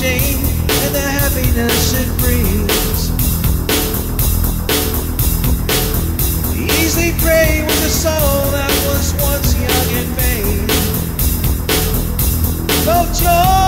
stain and the happiness it brings. Easily prey with a soul that was once young and vain. Both joy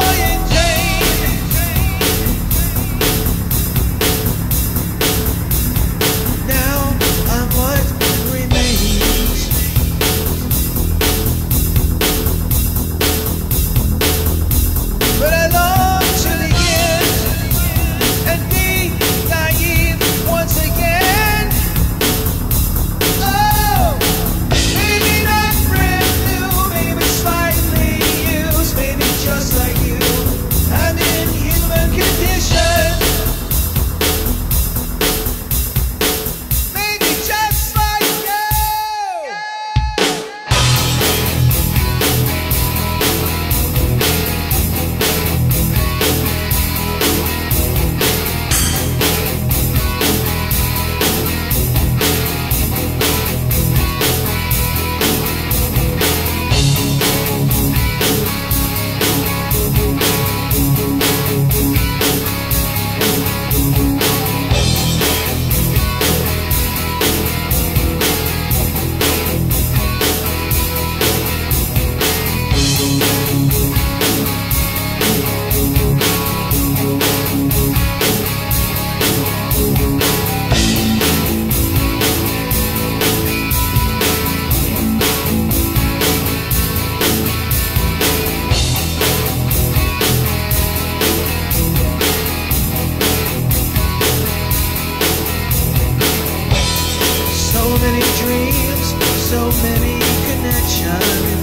many dreams, so many connections.